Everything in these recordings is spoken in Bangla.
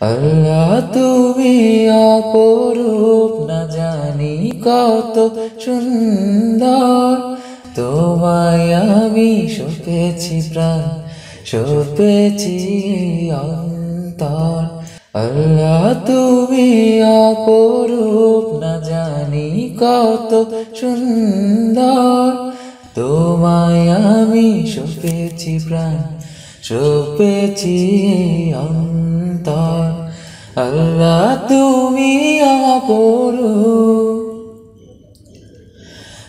আল্লাহ তুমি অপরূপ, না জানি কত সুন্দর। তোমায় আমি সপেছি প্রাণ সপেছি অন্তর। আল্লাহ তুমি অপরূপ, না জানি কত সুন্দর। তোমায় আমি সপেছি প্রাণ সপেছি অন্তর। আল্লাহ, তুমি অপরূপ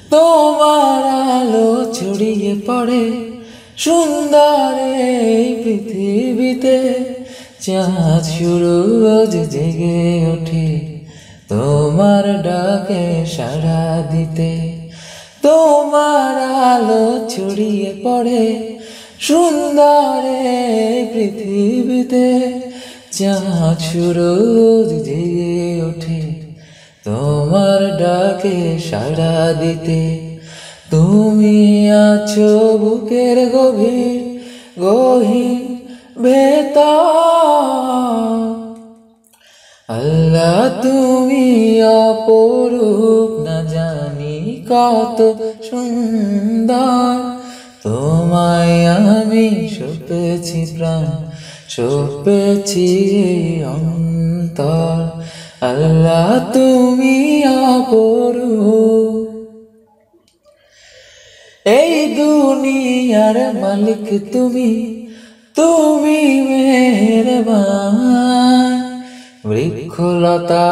তোমার আলো ছড়িয়ে পড়ে সুন্দর এই পৃথিবীতে। চাঁদ শুরু জেগে ওঠে তোমার ডাকে সাড়া দিতে। তোমার আলো ছড়িয়ে পড়ে সুন্দর পৃথিবীতে। চাঁদ সুরজ জেগে ওঠে, তোমার ডাকে সাড়া দিতে। তুমি আছো বুকের গভীর, গহীন ভেতর। আল্লাহ তুমি অপরূপ, না জানি কত সুন্দর। তোমায় আমি সপেছি প্রাণ সপেছি অন্তর। আল্লাহ, তুমি অপরূপ। এই দুনিয়ার মালিক তুমি তুমি মেহরবান। বৃক্ষলতা,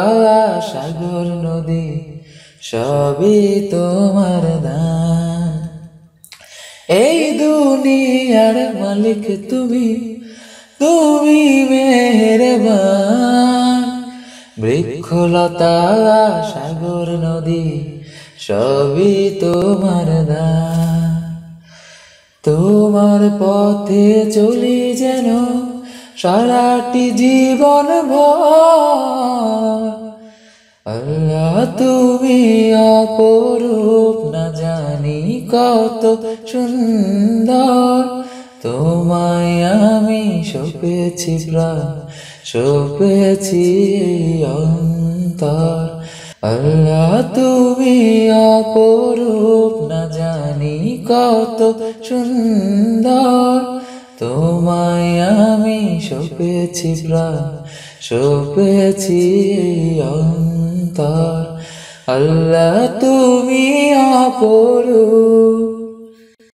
সাগর, নদী, সবই তোমার দান। এই দুনিয়ার মালিক তুমি তুমি মেহরবান। বৃক্ষলতা, সাগর, নদী, সবই তোমার দান। তোমার পথে চলি যেন সারাটি জীবন আল্লাহ, তুমি অপরূপ, না জানি কত সুন্দর। তোমায় আমি সপেছি প্রাণ সপেছি অন্তর। আল্লাহ তুমি অপরূপ, না জানি কত সুন্দর। তোমায় আমি সপেছি প্রাণ সপেছি অন্তর। আল্লাহ তুমি অপরূপ।